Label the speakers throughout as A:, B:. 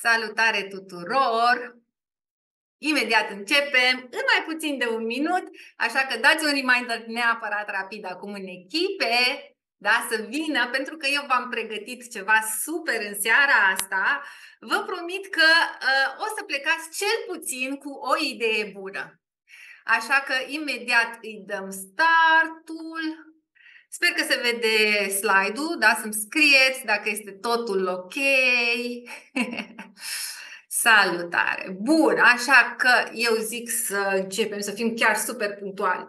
A: Salutare tuturor! Imediat începem, în mai puțin de un minut, așa că dați un reminder neapărat rapid acum în echipe, da, să vină, pentru că eu v-am pregătit ceva super în seara asta. Vă promit că uh, o să plecați cel puțin cu o idee bună. Așa că imediat îi dăm startul. Sper că se vede slide-ul, da? Să-mi scrieți dacă este totul ok. Salutare! Bun, așa că eu zic să începem, să fim chiar super punctuali.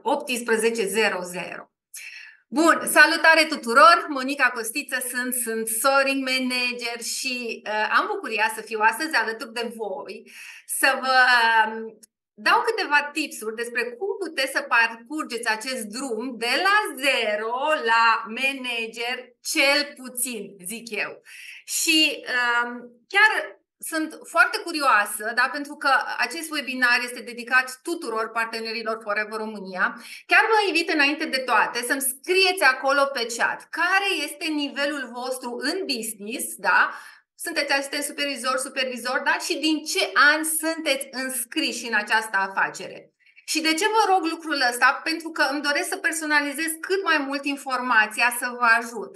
A: 18.00. Bun, salutare tuturor! Monica Costiță sunt, sunt soaring manager și uh, am bucuria să fiu astăzi alături de voi să vă dau câteva tipsuri despre cum puteți să parcurgeți acest drum de la zero la manager, cel puțin, zic eu. Și um, chiar sunt foarte curioasă, da, pentru că acest webinar este dedicat tuturor partenerilor Forever România. Chiar vă invit înainte de toate să-mi scrieți acolo pe chat care este nivelul vostru în business, da? Sunteți asistent supervizor, supervizor, da? Și din ce an sunteți înscriși în această afacere. Și de ce vă rog lucrul ăsta? Pentru că îmi doresc să personalizez cât mai mult informația să vă ajut.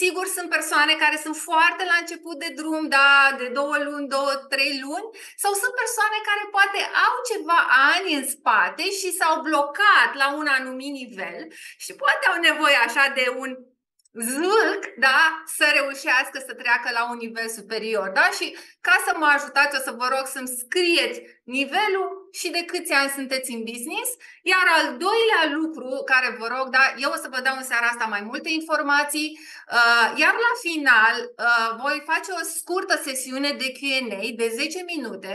A: Sigur, sunt persoane care sunt foarte la început de drum, da, de două luni, două, trei luni, sau sunt persoane care poate au ceva ani în spate și s-au blocat la un anumit nivel și poate au nevoie așa de un zâlc, da, să reușească să treacă la un nivel superior, da? Și ca să mă ajutați, o să vă rog să-mi scrieți nivelul și de câți ani sunteți în business. Iar al doilea lucru care vă rog, da, eu o să vă dau în seara asta mai multe informații, uh, iar la final uh, voi face o scurtă sesiune de Q&A de 10 minute,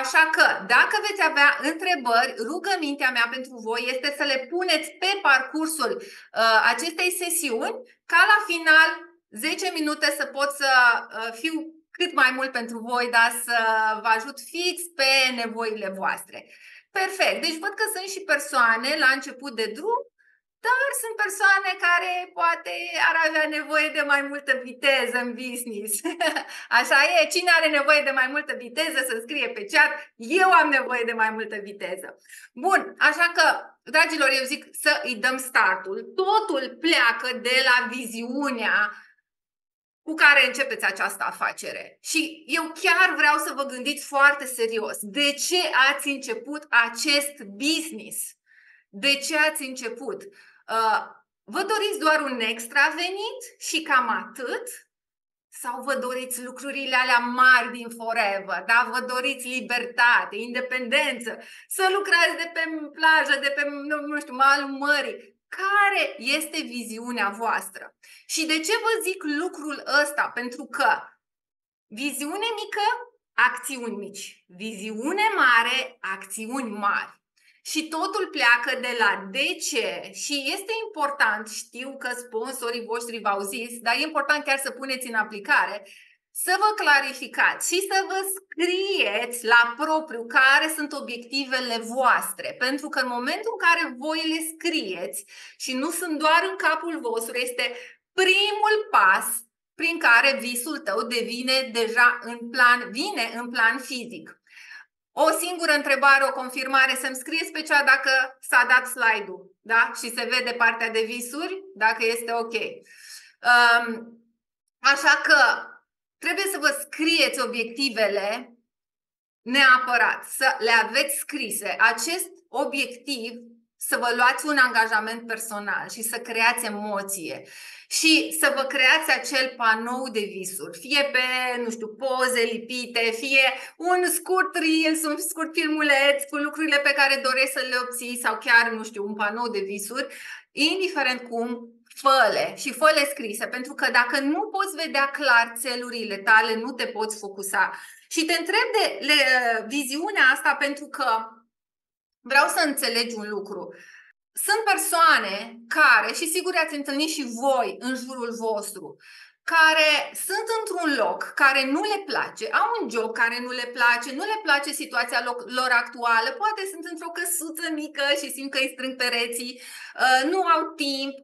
A: așa că dacă veți avea întrebări, rugămintea mea pentru voi este să le puneți pe parcursul uh, acestei sesiuni, ca la final 10 minute să pot să fiu cât mai mult pentru voi, dar să vă ajut fix pe nevoile voastre. Perfect. Deci văd că sunt și persoane la început de drum, dar sunt persoane care poate ar avea nevoie de mai multă viteză în business. Așa e, cine are nevoie de mai multă viteză să scrie pe chat, eu am nevoie de mai multă viteză. Bun, așa că, dragilor, eu zic să îi dăm startul. Totul pleacă de la viziunea cu care începeți această afacere. Și eu chiar vreau să vă gândiți foarte serios. De ce ați început acest business? De ce ați început? Uh, vă doriți doar un extra venit și cam atât? Sau vă doriți lucrurile alea mari din forever, da? Vă doriți libertate, independență, să lucrați de pe plajă, de pe, nu, nu știu, malul mării. Care este viziunea voastră? Și de ce vă zic lucrul ăsta? Pentru că viziune mică, acțiuni mici. Viziune mare, acțiuni mari. Și totul pleacă de la de ce și este important, știu că sponsorii voștri v-au zis, dar e important chiar să puneți în aplicare, să vă clarificați și să vă scrieți la propriu care sunt obiectivele voastre. Pentru că în momentul în care voi le scrieți și nu sunt doar în capul vostru, este primul pas prin care visul tău devine deja în plan, vine în plan fizic. O singură întrebare, o confirmare, să-mi scrieți pe cea dacă s-a dat slide-ul, da? Și se vede partea de visuri, dacă este ok. Um, așa că trebuie să vă scrieți obiectivele neapărat, să le aveți scrise. Acest obiectiv să vă luați un angajament personal și să creați emoție și să vă creați acel panou de visuri, fie pe, nu știu, poze lipite, fie un scurt reels, un scurt filmuleț cu lucrurile pe care doresc să le obții sau chiar, nu știu, un panou de visuri, indiferent cum, făle și făle scrise, pentru că dacă nu poți vedea clar țelurile tale, nu te poți focusa. Și te întreb de le, viziunea asta pentru că vreau să înțelegi un lucru. Sunt persoane care, și sigur ați întâlnit și voi în jurul vostru, care sunt într-un loc care nu le place, au un job care nu le place, nu le place situația lor actuală, poate sunt într-o căsuță mică și simt că îi strâng pereții, uh, nu au timp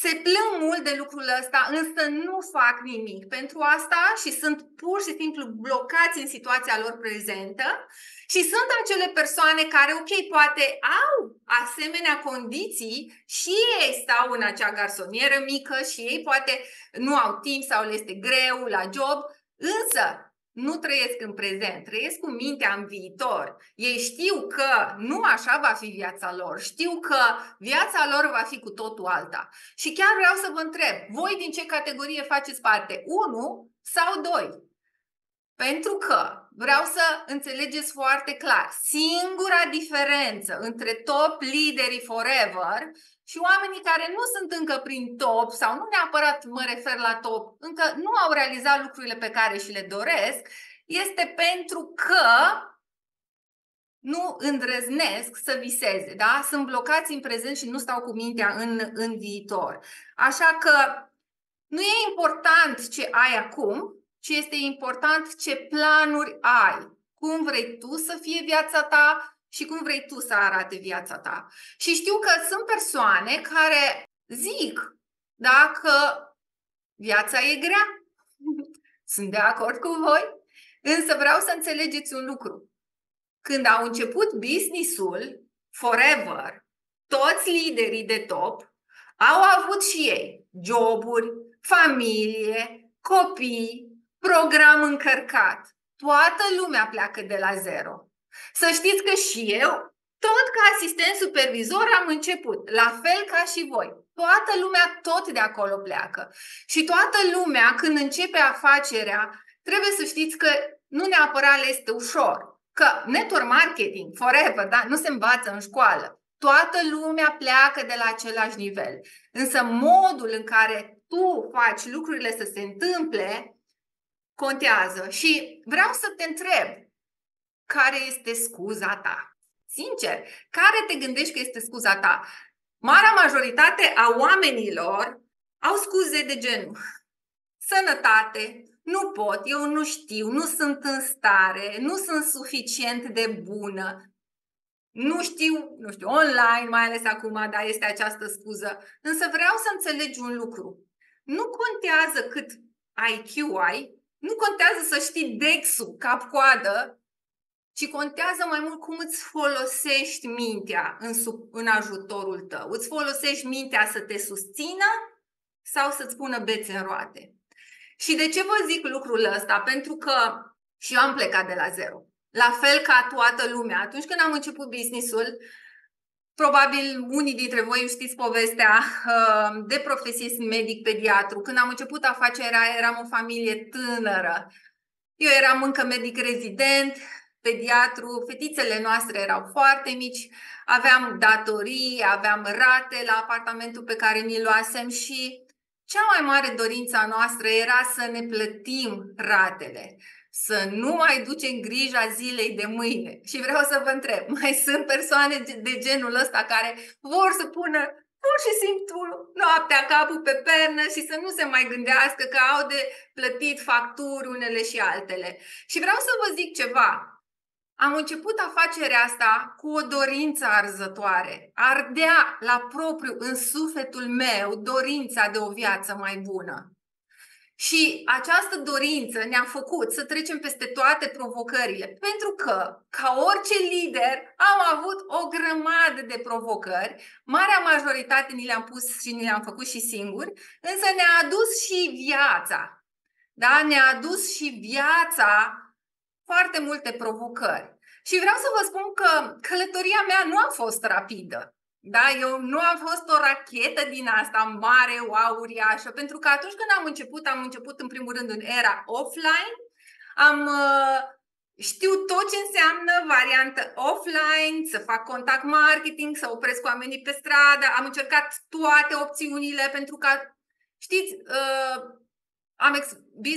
A: se plâng mult de lucrul ăsta, însă nu fac nimic pentru asta și sunt pur și simplu blocați în situația lor prezentă și sunt acele persoane care, ok, poate au asemenea condiții și ei stau în acea garsonieră mică și ei poate nu au timp sau le este greu la job, însă nu trăiesc în prezent, trăiesc cu mintea în viitor. Ei știu că nu așa va fi viața lor, știu că viața lor va fi cu totul alta. Și chiar vreau să vă întreb, voi din ce categorie faceți parte? 1 sau 2? Pentru că vreau să înțelegeți foarte clar, singura diferență între top liderii forever și oamenii care nu sunt încă prin top sau nu neapărat mă refer la top, încă nu au realizat lucrurile pe care și le doresc, este pentru că nu îndrăznesc să viseze, da? Sunt blocați în prezent și nu stau cu mintea în, în viitor. Așa că nu e important ce ai acum, ci este important ce planuri ai. Cum vrei tu să fie viața ta și cum vrei tu să arate viața ta. Și știu că sunt persoane care zic dacă viața e grea. Sunt de acord cu voi, însă vreau să înțelegeți un lucru. Când au început business-ul, forever, toți liderii de top au avut și ei joburi, familie, copii, program încărcat. Toată lumea pleacă de la zero. Să știți că și eu, tot ca asistent supervizor, am început, la fel ca și voi. Toată lumea tot de acolo pleacă. Și toată lumea, când începe afacerea, trebuie să știți că nu neapărat le este ușor. Că network marketing, forever, da? nu se învață în școală. Toată lumea pleacă de la același nivel. Însă modul în care tu faci lucrurile să se întâmple contează. Și vreau să te întreb, care este scuza ta? Sincer, care te gândești că este scuza ta? Marea majoritate a oamenilor au scuze de genul sănătate, nu pot, eu nu știu, nu sunt în stare, nu sunt suficient de bună, nu știu, nu știu, online, mai ales acum, da, este această scuză. Însă vreau să înțelegi un lucru. Nu contează cât IQ ai, nu contează să știi dexul cap-coadă, ci contează mai mult cum îți folosești mintea în, sub, în ajutorul tău. Îți folosești mintea să te susțină sau să-ți pună bețe în roate. Și de ce vă zic lucrul ăsta? Pentru că și eu am plecat de la zero. La fel ca toată lumea. Atunci când am început businessul, probabil unii dintre voi știți povestea uh, de profesie sunt medic pediatru. Când am început afacerea, eram o familie tânără. Eu eram încă medic rezident, pediatru, fetițele noastre erau foarte mici, aveam datorii, aveam rate la apartamentul pe care ni luasem și cea mai mare dorință a noastră era să ne plătim ratele, să nu mai ducem grija zilei de mâine. Și vreau să vă întreb, mai sunt persoane de genul ăsta care vor să pună pur și simplu noaptea capul pe pernă și să nu se mai gândească că au de plătit facturi unele și altele. Și vreau să vă zic ceva. Am început afacerea asta cu o dorință arzătoare. Ardea la propriu în sufletul meu dorința de o viață mai bună. Și această dorință ne-a făcut să trecem peste toate provocările, pentru că, ca orice lider, am avut o grămadă de provocări, marea majoritate ni le-am pus și ni le-am făcut și singuri, însă ne-a adus și viața. Da? Ne-a adus și viața foarte multe provocări. Și vreau să vă spun că călătoria mea nu a fost rapidă. Da, eu nu am fost o rachetă din asta mare, wow, uriașă, pentru că atunci când am început, am început în primul rând în era offline, am uh, știu tot ce înseamnă variantă offline, să fac contact marketing, să opresc oamenii pe stradă, am încercat toate opțiunile pentru că, știți, uh, am ex-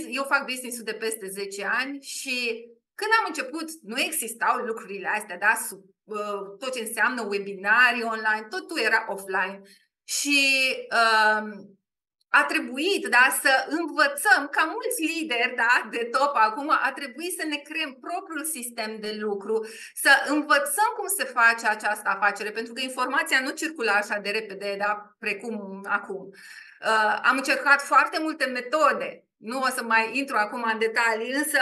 A: eu fac business-ul de peste 10 ani și când am început, nu existau lucrurile astea, da? Sub, uh, tot ce înseamnă webinarii online, totul era offline. Și uh, a trebuit da, să învățăm, ca mulți lideri da, de top acum, a trebuit să ne creăm propriul sistem de lucru, să învățăm cum se face această afacere, pentru că informația nu circula așa de repede, da, precum acum. Uh, am încercat foarte multe metode, nu o să mai intru acum în detalii, însă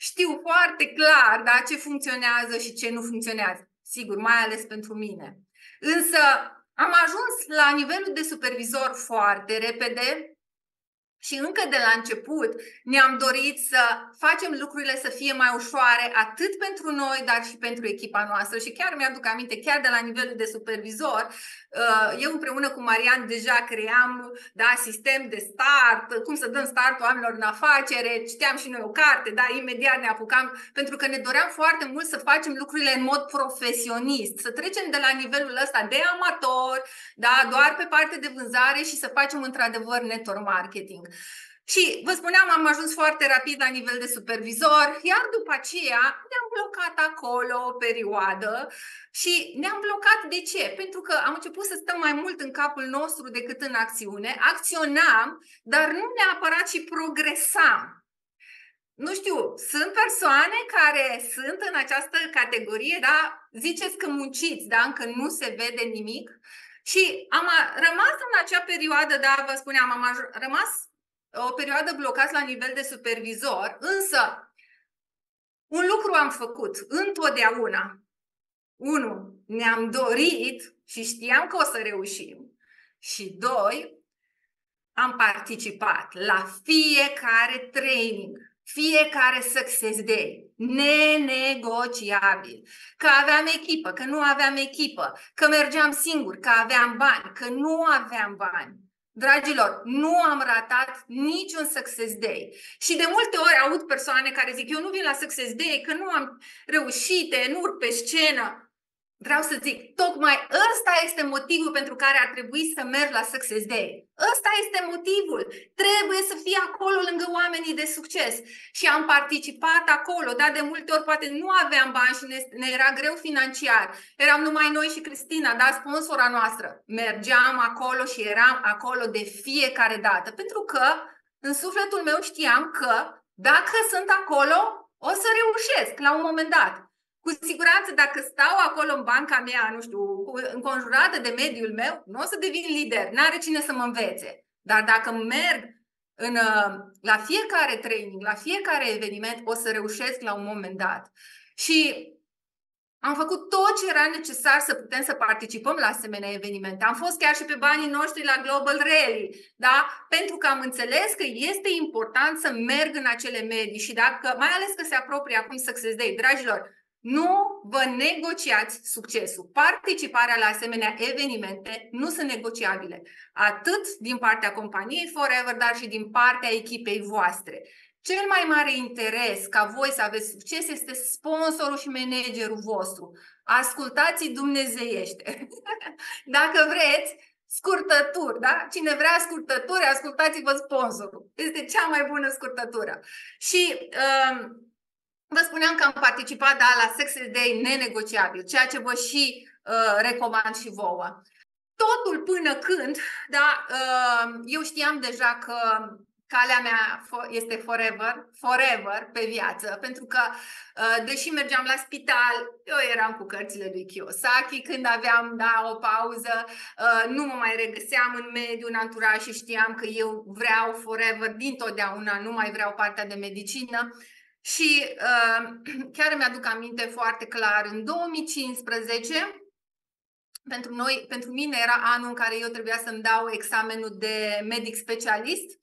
A: știu foarte clar da, ce funcționează și ce nu funcționează. Sigur, mai ales pentru mine. Însă am ajuns la nivelul de supervizor foarte repede și încă de la început ne-am dorit să facem lucrurile să fie mai ușoare atât pentru noi, dar și pentru echipa noastră. Și chiar mi-aduc aminte, chiar de la nivelul de supervizor, uh, eu împreună cu Marian deja cream da, sistem de start, cum să dăm start oamenilor în afacere, citeam și noi o carte, da, imediat ne apucam, pentru că ne doream foarte mult să facem lucrurile în mod profesionist, să trecem de la nivelul ăsta de amator, da, doar pe parte de vânzare și să facem într-adevăr network marketing. Și vă spuneam, am ajuns foarte rapid la nivel de supervizor, iar după aceea ne-am blocat acolo o perioadă și ne-am blocat de ce? Pentru că am început să stăm mai mult în capul nostru decât în acțiune, acționam, dar nu neapărat și progresam. Nu știu, sunt persoane care sunt în această categorie, da? Ziceți că munciți, da? Încă nu se vede nimic. Și am rămas în acea perioadă, da, vă spuneam, am rămas o perioadă blocați la nivel de supervizor, însă un lucru am făcut întotdeauna. Unu, ne-am dorit și știam că o să reușim. Și doi, am participat la fiecare training, fiecare success day, nenegociabil. Că aveam echipă, că nu aveam echipă, că mergeam singur, că aveam bani, că nu aveam bani. Dragilor, nu am ratat niciun Success Day. Și de multe ori aud persoane care zic, eu nu vin la Success Day, că nu am reușite, nu urc pe scenă. Vreau să zic, tocmai ăsta este motivul pentru care ar trebui să mergi la Success Day. Ăsta este motivul. Trebuie să fii acolo lângă oamenii de succes. Și am participat acolo, dar de multe ori poate nu aveam bani și ne, ne era greu financiar. Eram numai noi și Cristina, da, sponsora noastră. Mergeam acolo și eram acolo de fiecare dată. Pentru că în sufletul meu știam că dacă sunt acolo, o să reușesc la un moment dat. Cu siguranță, dacă stau acolo în banca mea, nu știu, înconjurată de mediul meu, nu o să devin lider, n-are cine să mă învețe. Dar dacă merg în, uh, la fiecare training, la fiecare eveniment, o să reușesc la un moment dat. Și am făcut tot ce era necesar să putem să participăm la asemenea evenimente. Am fost chiar și pe banii noștri la Global Rally, da? pentru că am înțeles că este important să merg în acele medii și dacă, mai ales că se apropie acum Success Day, dragilor, nu vă negociați succesul. Participarea la asemenea evenimente nu sunt negociabile, atât din partea companiei Forever, dar și din partea echipei voastre. Cel mai mare interes ca voi să aveți succes este sponsorul și managerul vostru. Ascultați dumnezeiește. Dacă vreți, scurtături, da? Cine vrea scurtături, ascultați-vă sponsorul. Este cea mai bună scurtătură. Și uh, Vă spuneam că am participat da, la Sex Day nenegociabil, ceea ce vă și uh, recomand și vouă. Totul până când, da, uh, eu știam deja că calea mea este forever, forever pe viață, pentru că uh, deși mergeam la spital, eu eram cu cărțile lui Kiyosaki, când aveam da, o pauză, uh, nu mă mai regăseam în mediu, în anturaj și știam că eu vreau forever, din totdeauna, nu mai vreau partea de medicină. Și uh, chiar mi-aduc aminte foarte clar, în 2015, pentru, noi, pentru mine era anul în care eu trebuia să-mi dau examenul de medic specialist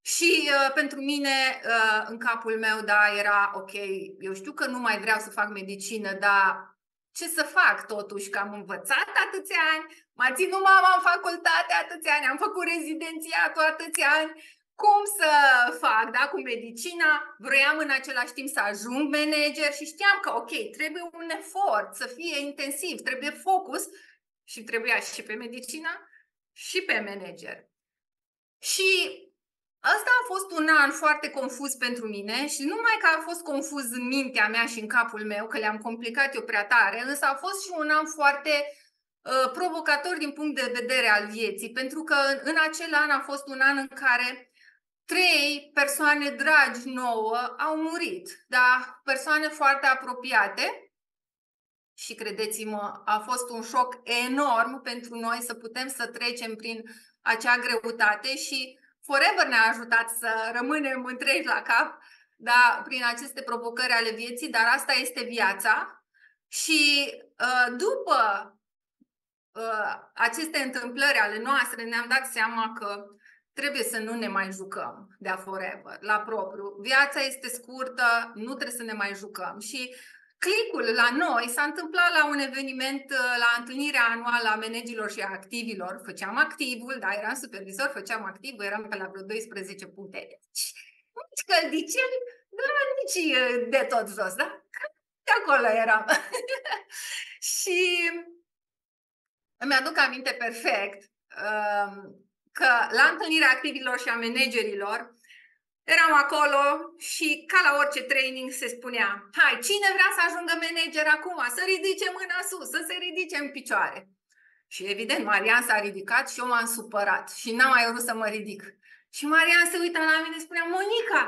A: și uh, pentru mine, uh, în capul meu, da, era ok, eu știu că nu mai vreau să fac medicină, dar ce să fac totuși, că am învățat atâția ani, m-a ținut mama în facultate atâția ani, am făcut rezidențiatul atâția ani cum să fac, da, cu medicina, vroiam în același timp să ajung manager și știam că, ok, trebuie un efort, să fie intensiv, trebuie focus și trebuia și pe medicina și pe manager. Și Asta a fost un an foarte confuz pentru mine și nu numai că a fost confuz în mintea mea și în capul meu, că le-am complicat eu prea tare, însă a fost și un an foarte uh, provocator din punct de vedere al vieții, pentru că în, în acel an a fost un an în care trei persoane dragi nouă au murit, da? persoane foarte apropiate și credeți-mă, a fost un șoc enorm pentru noi să putem să trecem prin acea greutate și Forever ne-a ajutat să rămânem întregi la cap da, prin aceste provocări ale vieții, dar asta este viața. Și uh, după uh, aceste întâmplări ale noastre ne-am dat seama că trebuie să nu ne mai jucăm de-a forever, la propriu. Viața este scurtă, nu trebuie să ne mai jucăm. Și Clicul la noi s-a întâmplat la un eveniment, uh, la întâlnirea anuală a managerilor și a activilor. Făceam activul, da, eram supervisor, făceam activul, eram pe la vreo 12 puncte. Deci, nici căldiceli, dar nici uh, de tot jos, da? De acolo eram. și îmi aduc aminte perfect um, că la întâlnirea activilor și a managerilor Eram acolo și ca la orice training se spunea, hai, cine vrea să ajungă manager acum, să ridice mâna sus, să se ridice în picioare. Și evident, Marian s-a ridicat și eu m-am supărat și n-am mai vrut să mă ridic. Și Marian se uita la mine și spunea, Monica,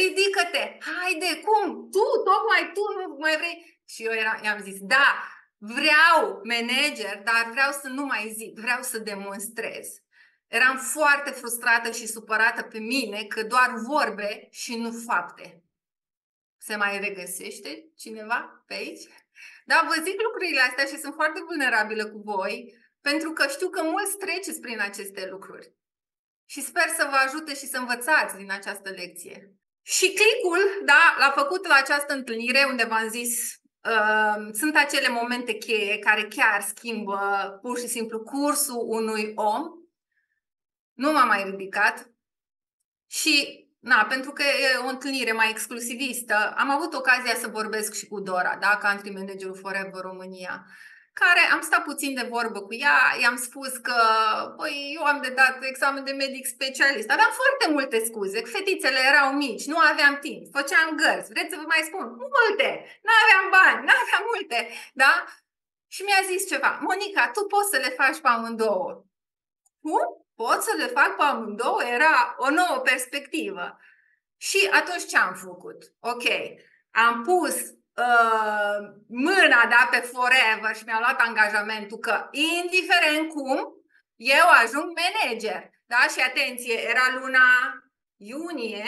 A: ridică-te, haide, cum? Tu, tocmai tu nu mai vrei? Și eu era, i-am zis, da, vreau manager, dar vreau să nu mai zic, vreau să demonstrez. Eram foarte frustrată și supărată pe mine că doar vorbe și nu fapte. Se mai regăsește cineva pe aici? Da, vă zic lucrurile astea și sunt foarte vulnerabilă cu voi, pentru că știu că mulți treceți prin aceste lucruri. Și sper să vă ajute și să învățați din această lecție. Și clicul, da, l-a făcut la această întâlnire unde v-am zis Uh, sunt acele momente cheie care chiar schimbă pur și simplu cursul unui om nu m-am mai ridicat și, na, pentru că e o întâlnire mai exclusivistă, am avut ocazia să vorbesc și cu Dora, da, country managerul Forever România, care am stat puțin de vorbă cu ea, i-am spus că, băi, eu am de dat examen de medic specialist. Aveam foarte multe scuze, fetițele erau mici, nu aveam timp, făceam gărzi, vreți să vă mai spun? Multe, nu aveam bani, nu aveam multe, da? Și mi-a zis ceva, Monica, tu poți să le faci pe amândouă. Cum? Pot să le fac pe amândouă, era o nouă perspectivă. Și atunci ce am făcut? Ok, am pus uh, mâna da, pe forever și mi-am luat angajamentul că, indiferent cum, eu ajung manager. Da? Și atenție, era luna iunie,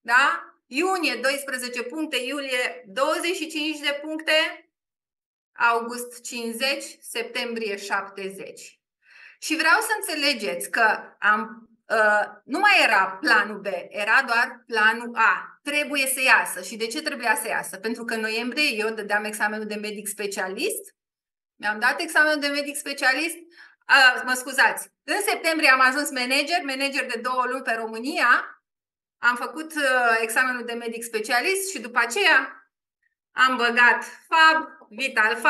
A: da? Iunie 12 puncte, iulie 25 de puncte, august 50, septembrie 70. Și vreau să înțelegeți că am, uh, nu mai era planul B, era doar planul A. Trebuie să iasă. Și de ce trebuia să iasă? Pentru că în noiembrie eu dădeam examenul de medic specialist. Mi-am dat examenul de medic specialist. Uh, mă scuzați. În septembrie am ajuns manager, manager de două luni pe România. Am făcut uh, examenul de medic specialist și după aceea am băgat FAB, Vital 5,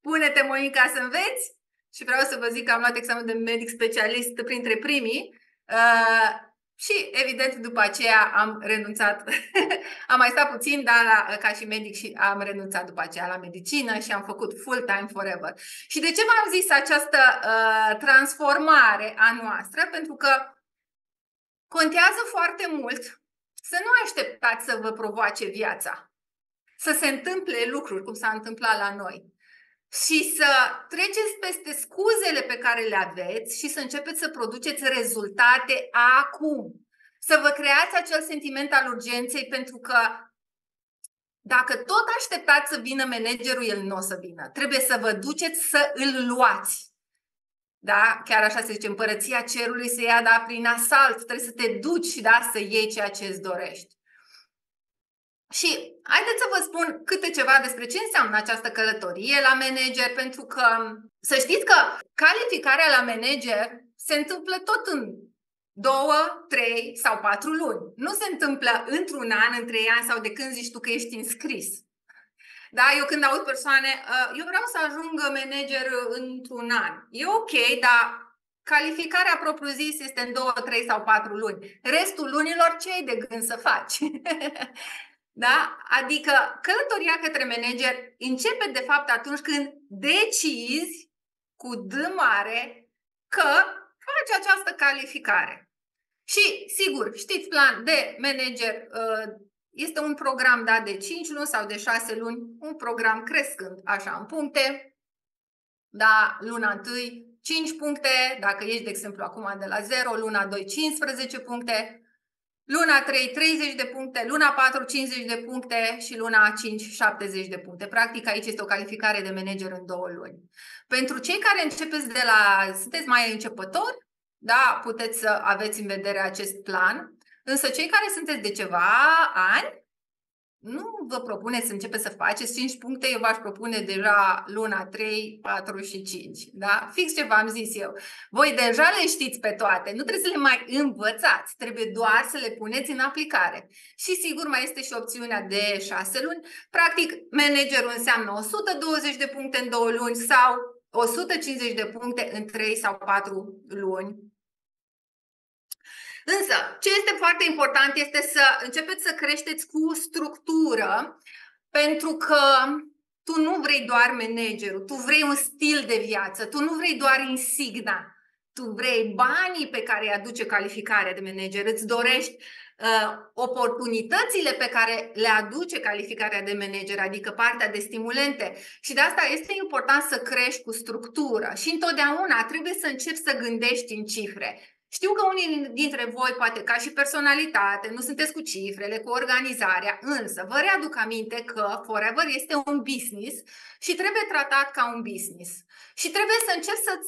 A: pune-te Monica să înveți și vreau să vă zic că am luat examen de medic specialist printre primii uh, și, evident, după aceea am renunțat. am mai stat puțin, dar la, ca și medic și am renunțat după aceea la medicină și am făcut full-time forever. Și de ce v-am zis această uh, transformare a noastră? Pentru că contează foarte mult să nu așteptați să vă provoace viața. Să se întâmple lucruri cum s-a întâmplat la noi și să treceți peste scuzele pe care le aveți și să începeți să produceți rezultate acum. Să vă creați acel sentiment al urgenței pentru că dacă tot așteptați să vină managerul, el nu o să vină. Trebuie să vă duceți să îl luați. Da? Chiar așa se zice, împărăția cerului se ia da, prin asalt. Trebuie să te duci da, să iei ceea ce îți dorești. Și haideți să vă spun câte ceva despre ce înseamnă această călătorie la manager, pentru că să știți că calificarea la manager se întâmplă tot în două, trei sau patru luni. Nu se întâmplă într-un an, în trei ani sau de când zici tu că ești înscris. Da, eu când aud persoane, uh, eu vreau să ajung manager într-un an. E ok, dar calificarea propriu-zis este în două, trei sau patru luni. Restul lunilor ce ai de gând să faci? Da? Adică călătoria către manager începe de fapt atunci când decizi cu D mare că faci această calificare. Și, sigur, știți, plan de manager uh, este un program dat de 5 luni sau de 6 luni, un program crescând așa în puncte. Da, luna 1 5 puncte, dacă ești, de exemplu, acum de la 0, luna 2 15 puncte, luna 3 30 de puncte, luna 4 50 de puncte și luna 5 70 de puncte. Practic aici este o calificare de manager în două luni. Pentru cei care începeți de la, sunteți mai începători, da, puteți să aveți în vedere acest plan, însă cei care sunteți de ceva ani, nu vă propuneți să începeți să faceți 5 puncte, eu v-aș propune deja luna 3, 4 și 5. Da? Fix ce v-am zis eu. Voi deja le știți pe toate, nu trebuie să le mai învățați, trebuie doar să le puneți în aplicare. Și sigur mai este și opțiunea de 6 luni. Practic, managerul înseamnă 120 de puncte în 2 luni sau 150 de puncte în 3 sau 4 luni Însă, ce este foarte important este să începeți să creșteți cu structură, pentru că tu nu vrei doar managerul, tu vrei un stil de viață, tu nu vrei doar insigna, tu vrei banii pe care îi aduce calificarea de manager, îți dorești uh, oportunitățile pe care le aduce calificarea de manager, adică partea de stimulente. Și de asta este important să crești cu structură și întotdeauna trebuie să începi să gândești în cifre. Știu că unii dintre voi, poate ca și personalitate, nu sunteți cu cifrele, cu organizarea, însă vă readuc aminte că Forever este un business și trebuie tratat ca un business. Și trebuie să încerci să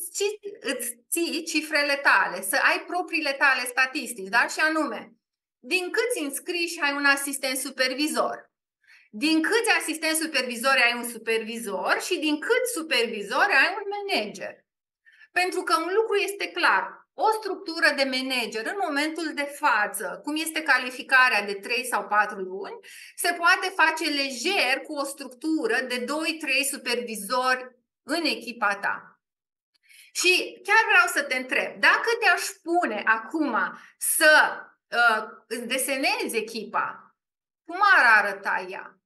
A: îți ții cifrele tale, să ai propriile tale statistici, da? Și anume, din câți înscriși ai un asistent supervizor, din câți asistent supervizori ai un supervizor și din câți supervizori ai un manager. Pentru că un lucru este clar, o structură de manager în momentul de față, cum este calificarea de 3 sau 4 luni, se poate face lejer cu o structură de 2-3 supervizori în echipa ta. Și chiar vreau să te întreb, dacă te-aș pune acum să uh, desenezi echipa, cum ar arăta ea?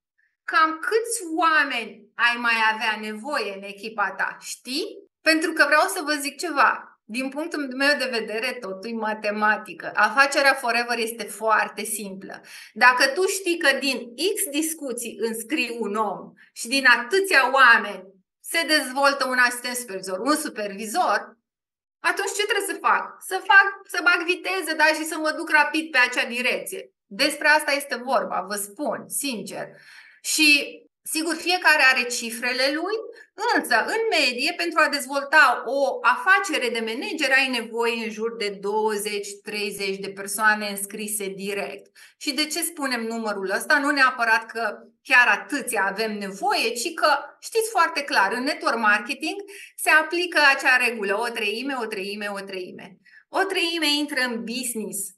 A: Cam câți oameni ai mai avea nevoie în echipa ta, știi? Pentru că vreau să vă zic ceva. Din punctul meu de vedere, totul e matematică. Afacerea Forever este foarte simplă. Dacă tu știi că din X discuții înscrii un om și din atâția oameni se dezvoltă un asistent supervisor, un supervisor, atunci ce trebuie să fac? Să fac, să bag viteză, da, și să mă duc rapid pe acea direcție. Despre asta este vorba, vă spun, sincer. Și Sigur, fiecare are cifrele lui, însă, în medie, pentru a dezvolta o afacere de manager, ai nevoie în jur de 20-30 de persoane înscrise direct. Și de ce spunem numărul ăsta? Nu neapărat că chiar atâția avem nevoie, ci că știți foarte clar, în network marketing se aplică acea regulă, o treime, o treime, o treime. O treime intră în business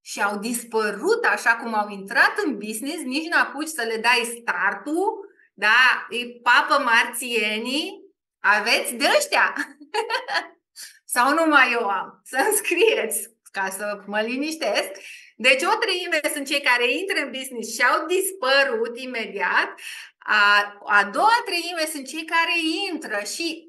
A: și au dispărut așa cum au intrat în business, nici n-apuci să le dai startul da? Îi papă marțienii, aveți de ăștia. Sau numai eu am. Să înscrieți ca să mă liniștesc. Deci o treime sunt cei care intră în business și au dispărut imediat. A, a doua treime sunt cei care intră și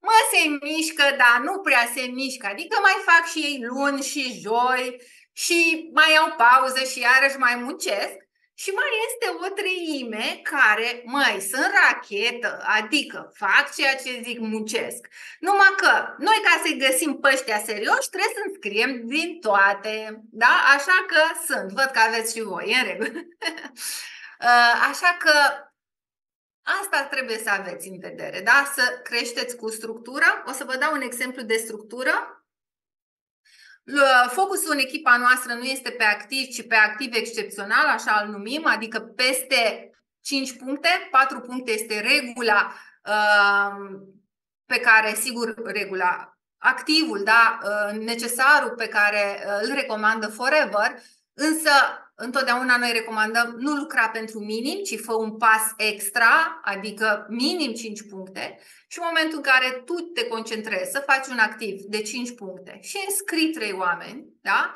A: mă se mișcă, dar nu prea se mișcă. Adică mai fac și ei luni și joi și mai au pauză și iarăși mai muncesc. Și mai este o treime care, mai sunt rachetă, adică fac ceea ce zic, muncesc. Numai că noi ca să-i găsim pe ăștia serioși trebuie să înscriem din toate. Da? Așa că sunt. Văd că aveți și voi, în regulă. Uh, așa că Asta trebuie să aveți în vedere, da? Să creșteți cu structura. O să vă dau un exemplu de structură. Focusul în echipa noastră nu este pe activ, ci pe activ excepțional, așa îl numim, adică peste 5 puncte, 4 puncte este regula uh, pe care, sigur, regula, activul, da, uh, necesarul pe care uh, îl recomandă Forever, însă întotdeauna noi recomandăm nu lucra pentru minim, ci fă un pas extra, adică minim 5 puncte și în momentul în care tu te concentrezi să faci un activ de 5 puncte și înscrii 3 oameni, da?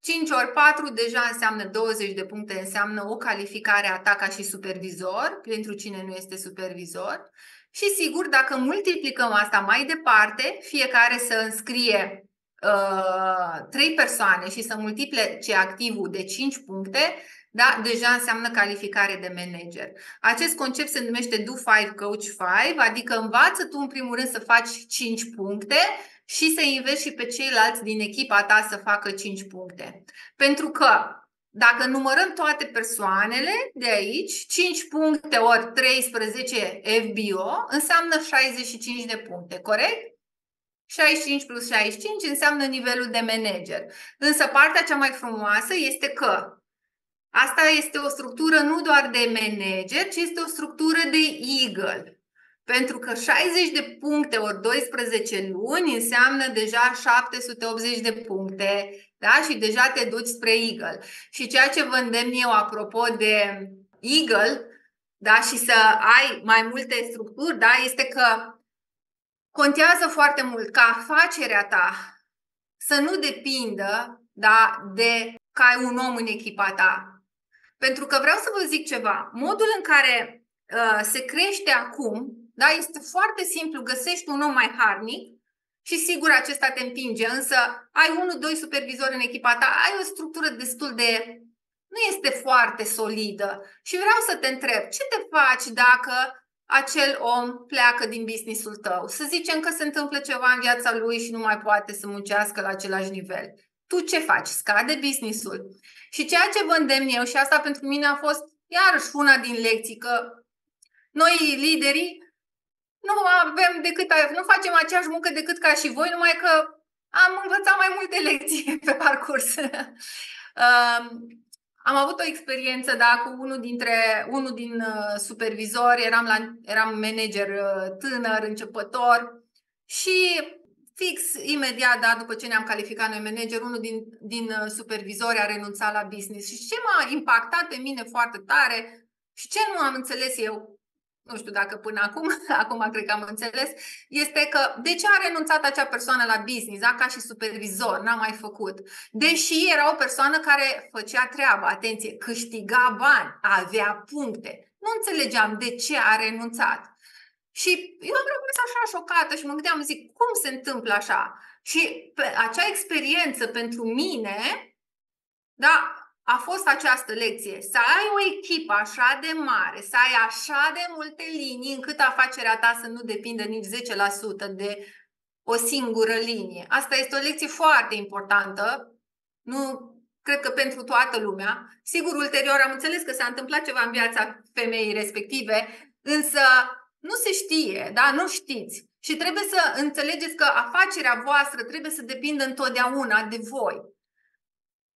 A: 5 ori 4 deja înseamnă 20 de puncte, înseamnă o calificare a ta ca și supervizor, pentru cine nu este supervizor. Și sigur, dacă multiplicăm asta mai departe, fiecare să înscrie uh, 3 persoane și să multiplice activul de 5 puncte, da, deja înseamnă calificare de manager. Acest concept se numește Do 5 Coach 5, adică învață tu în primul rând să faci 5 puncte și să înveți și pe ceilalți din echipa ta să facă 5 puncte. Pentru că dacă numărăm toate persoanele de aici, 5 puncte ori 13 FBO înseamnă 65 de puncte, corect? 65 plus 65 înseamnă nivelul de manager. Însă partea cea mai frumoasă este că asta este o structură nu doar de manager, ci este o structură de eagle. Pentru că 60 de puncte ori 12 luni înseamnă deja 780 de puncte da? și deja te duci spre Eagle. Și ceea ce vă îndemn eu apropo de Eagle da? și să ai mai multe structuri, da? este că contează foarte mult ca afacerea ta să nu depindă da? de că ai un om în echipa ta. Pentru că vreau să vă zic ceva. Modul în care uh, se crește acum da? Este foarte simplu, găsești un om mai harnic și sigur acesta te împinge, însă ai unul, doi supervizori în echipa ta, ai o structură destul de... nu este foarte solidă. Și vreau să te întreb, ce te faci dacă acel om pleacă din businessul tău? Să zicem că se întâmplă ceva în viața lui și nu mai poate să muncească la același nivel. Tu ce faci? Scade businessul. Și ceea ce vă îndemn eu, și asta pentru mine a fost iarăși una din lecții, că noi liderii nu avem decât, nu facem aceeași muncă decât ca și voi, numai că am învățat mai multe lecții pe parcurs. am avut o experiență, da, cu unul dintre unul din uh, supervizori, eram, la, eram manager uh, tânăr, începător și fix imediat, da, după ce ne-am calificat noi manager, unul din, din uh, supervizori a renunțat la business. Și ce m-a impactat pe mine foarte tare și ce nu am înțeles eu nu știu dacă până acum, acum cred că am înțeles, este că de ce a renunțat acea persoană la business, da? ca și supervizor, n-a mai făcut. Deși era o persoană care făcea treaba, atenție, câștiga bani, avea puncte. Nu înțelegeam de ce a renunțat. Și eu am rămas așa șocată și mă gândeam, zic, cum se întâmplă așa? Și acea experiență pentru mine, da, a fost această lecție. Să ai o echipă așa de mare, să ai așa de multe linii încât afacerea ta să nu depindă nici 10% de o singură linie. Asta este o lecție foarte importantă. Nu cred că pentru toată lumea. Sigur, ulterior am înțeles că s-a întâmplat ceva în viața femeii respective, însă nu se știe, da? Nu știți. Și trebuie să înțelegeți că afacerea voastră trebuie să depindă întotdeauna de voi.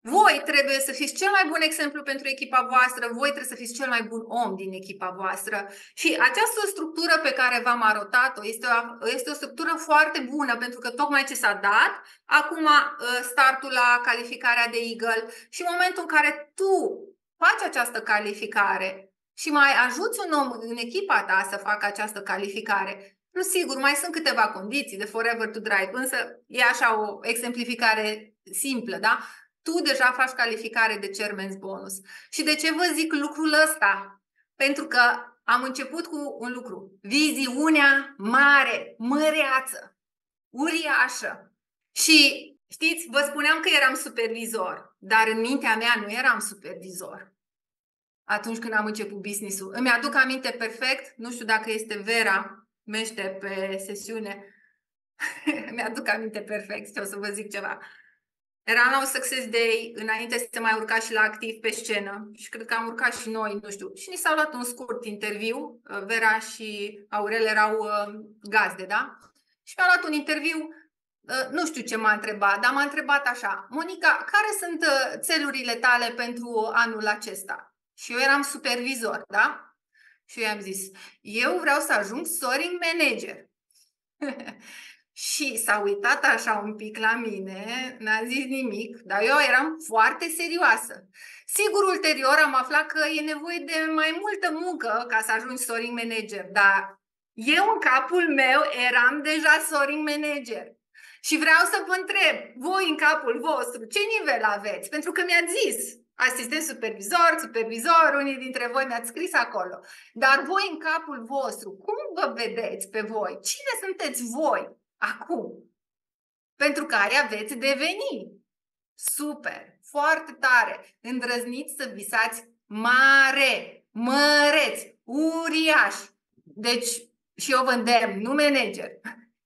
A: Voi trebuie să fiți cel mai bun exemplu pentru echipa voastră, voi trebuie să fiți cel mai bun om din echipa voastră. Și această structură pe care v-am arătat-o este o, este o structură foarte bună, pentru că tocmai ce s-a dat, acum uh, startul la calificarea de Eagle și în momentul în care tu faci această calificare și mai ajuți un om în echipa ta să facă această calificare, nu, sigur, mai sunt câteva condiții de Forever to Drive, însă e așa o exemplificare simplă, da? Tu deja faci calificare de Chairman's Bonus. Și de ce vă zic lucrul ăsta? Pentru că am început cu un lucru. Viziunea mare, măreață, uriașă. Și știți, vă spuneam că eram supervizor, dar în mintea mea nu eram supervizor. Atunci când am început business-ul. Îmi aduc aminte perfect, nu știu dacă este Vera Mește pe sesiune, mi-aduc aminte perfect, ce o să vă zic ceva. Era la un Success Day, înainte să se mai urca și la activ pe scenă și cred că am urcat și noi, nu știu. Și ni s-a luat un scurt interviu, uh, Vera și Aurel erau uh, gazde, da? Și mi-a luat un interviu, uh, nu știu ce m-a întrebat, dar m-a întrebat așa, Monica, care sunt țelurile tale pentru anul acesta? Și eu eram supervizor, da? Și eu i-am zis, eu vreau să ajung soaring manager. Și s-a uitat așa un pic la mine, n-a zis nimic, dar eu eram foarte serioasă. Sigur, ulterior am aflat că e nevoie de mai multă muncă ca să ajungi soaring manager, dar eu în capul meu eram deja soaring manager. Și vreau să vă întreb, voi în capul vostru, ce nivel aveți? Pentru că mi-a zis, asistent supervizor, supervizor, unii dintre voi mi-ați scris acolo. Dar voi în capul vostru, cum vă vedeți pe voi? Cine sunteți voi acum? Pentru care aveți deveni. Super, foarte tare. Îndrăzniți să visați mare, măreți, uriaș. Deci, și eu vă îndemn, nu manager.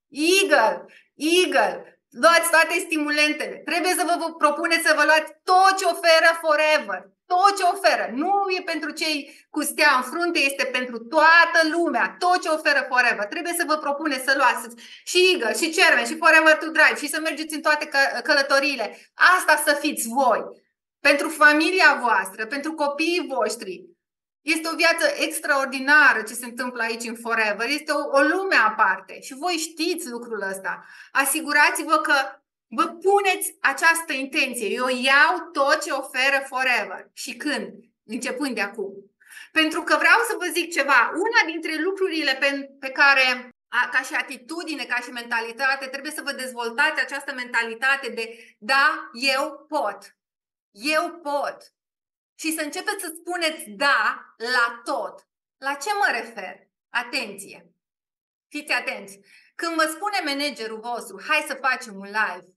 A: Eagle, eagle, Luați toate stimulentele. Trebuie să vă propuneți să vă luați tot ce oferă Forever. Tot ce oferă. Nu e pentru cei cu stea în frunte, este pentru toată lumea. Tot ce oferă Forever. Trebuie să vă propuneți să luați și Eagle, și Cermen, și Forever to Drive, și să mergeți în toate călătoriile. Asta să fiți voi. Pentru familia voastră, pentru copiii voștri, este o viață extraordinară ce se întâmplă aici în Forever. Este o, o lume aparte și voi știți lucrul ăsta. Asigurați-vă că vă puneți această intenție. Eu iau tot ce oferă Forever. Și când? Începând de acum. Pentru că vreau să vă zic ceva. Una dintre lucrurile pe, pe care ca și atitudine, ca și mentalitate, trebuie să vă dezvoltați această mentalitate de da, eu pot. Eu pot și să începeți să spuneți da la tot. La ce mă refer? Atenție! Fiți atenți! Când vă spune managerul vostru, hai să facem un live,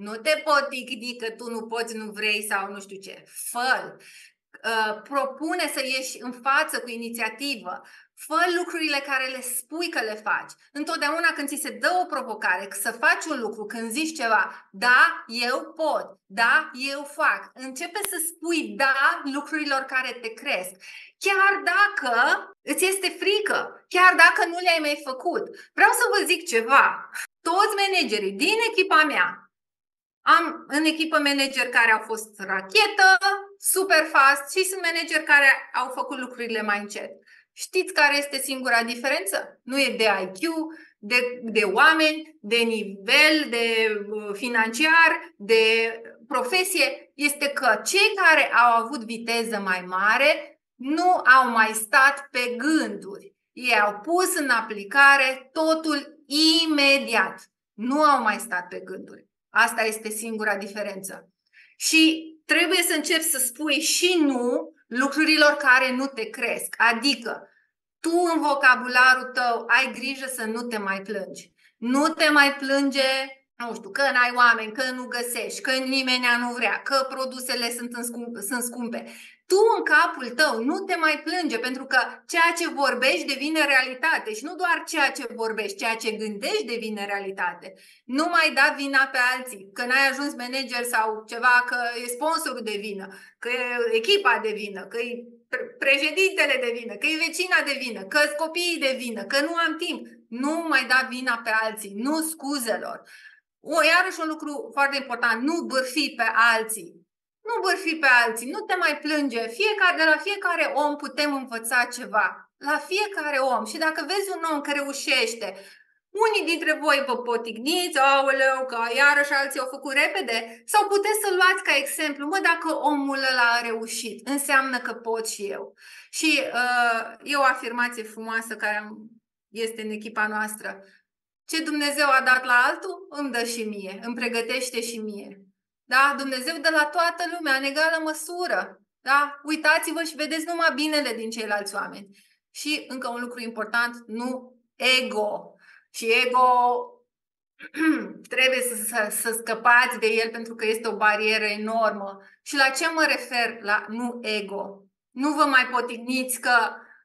A: nu te pot digni că tu nu poți, nu vrei sau nu știu ce. fă uh, propune să ieși în față cu inițiativă, Fă lucrurile care le spui că le faci. Întotdeauna când ți se dă o provocare, să faci un lucru, când zici ceva, da, eu pot, da, eu fac, începe să spui da lucrurilor care te cresc. Chiar dacă îți este frică, chiar dacă nu le-ai mai făcut. Vreau să vă zic ceva. Toți managerii din echipa mea, am în echipă manageri care au fost rachetă, super fast și sunt manageri care au făcut lucrurile mai încet. Știți care este singura diferență? Nu e de IQ, de, de oameni, de nivel, de uh, financiar, de profesie. Este că cei care au avut viteză mai mare nu au mai stat pe gânduri. Ei au pus în aplicare totul imediat. Nu au mai stat pe gânduri. Asta este singura diferență. Și trebuie să începi să spui și nu lucrurilor care nu te cresc. Adică, tu în vocabularul tău ai grijă să nu te mai plângi. Nu te mai plânge, nu știu, că n-ai oameni, că nu găsești, că nimeni nu vrea, că produsele sunt, în scump, sunt scumpe. Tu în capul tău nu te mai plânge pentru că ceea ce vorbești devine realitate și nu doar ceea ce vorbești, ceea ce gândești devine realitate. Nu mai da vina pe alții, că n-ai ajuns manager sau ceva, că e sponsorul de vină, că e echipa de vină, că e președintele de vină, că e vecina de vină, că sunt copiii de vină, că nu am timp. Nu mai da vina pe alții, nu scuzelor. O, iarăși un lucru foarte important, nu bârfi pe alții. Nu bârfi pe alții, nu te mai plânge. Fiecare, de la fiecare om putem învăța ceva. La fiecare om. Și dacă vezi un om care reușește, unii dintre voi vă potigniți, aoleu, că iarăși alții au făcut repede, sau puteți să luați ca exemplu, mă, dacă omul ăla a reușit, înseamnă că pot și eu. Și uh, e o afirmație frumoasă care este în echipa noastră. Ce Dumnezeu a dat la altul, îmi dă și mie, îmi pregătește și mie. Da? Dumnezeu dă la toată lumea în egală măsură. Da? Uitați-vă și vedeți numai binele din ceilalți oameni. Și încă un lucru important, nu ego. Și ego trebuie să, să, să scăpați de el pentru că este o barieră enormă. Și la ce mă refer la nu ego? Nu vă mai potigniți că